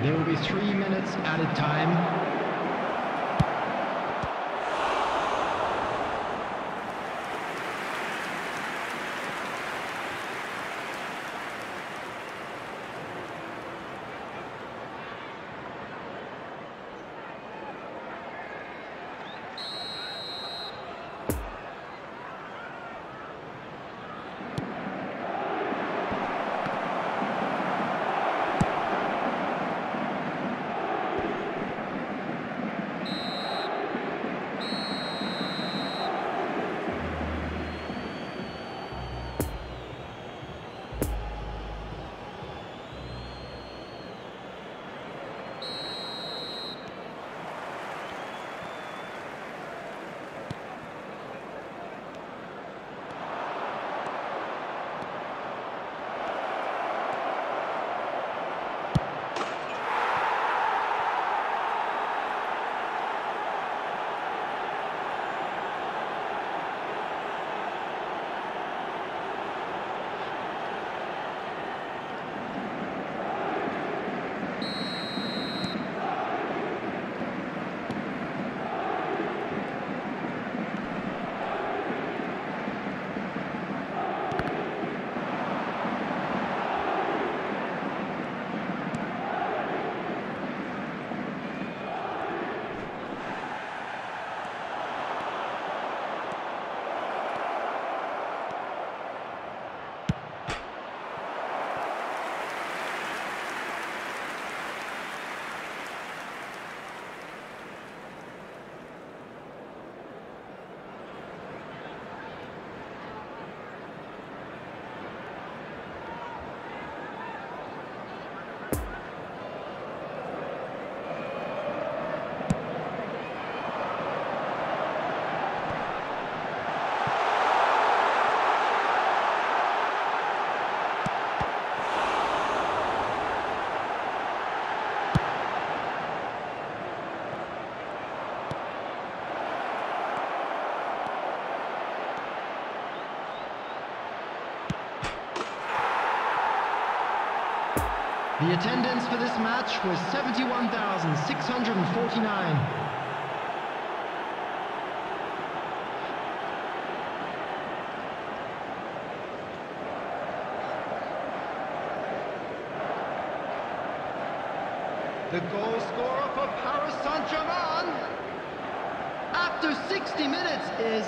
There will be three minutes at a time. The attendance for this match was 71,649. The goal scorer for Paris Saint-Germain after 60 minutes is